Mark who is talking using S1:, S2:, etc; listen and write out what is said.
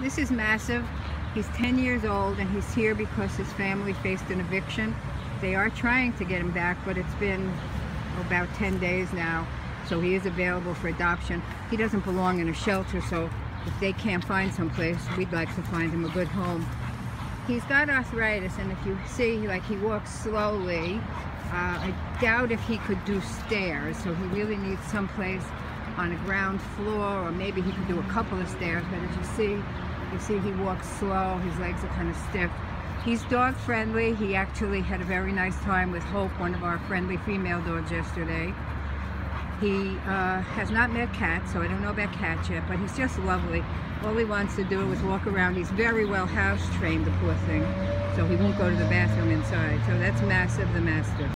S1: This is massive. He's 10 years old and he's here because his family faced an eviction. They are trying to get him back, but it's been about 10 days now, so he is available for adoption. He doesn't belong in a shelter, so if they can't find someplace, we'd like to find him a good home. He's got arthritis, and if you see, like he walks slowly, uh, I doubt if he could do stairs, so he really needs someplace on a ground floor, or maybe he could do a couple of stairs, but as you see, you see he walks slow, his legs are kind of stiff. He's dog friendly. He actually had a very nice time with Hope, one of our friendly female dogs yesterday. He uh, has not met cats, so I don't know about cats yet, but he's just lovely. All he wants to do is walk around. He's very well house trained, the poor thing, so he won't go to the bathroom inside. So that's Massive the Mastiff.